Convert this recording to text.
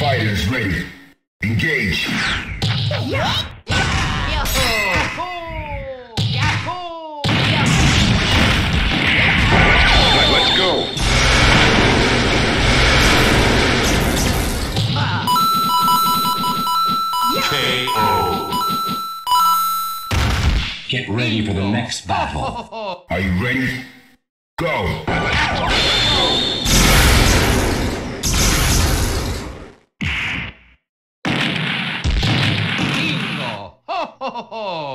Fighters ready. Engage. Let's go. Get ready for the next battle. Are you ready? Go. ho, ho, ho.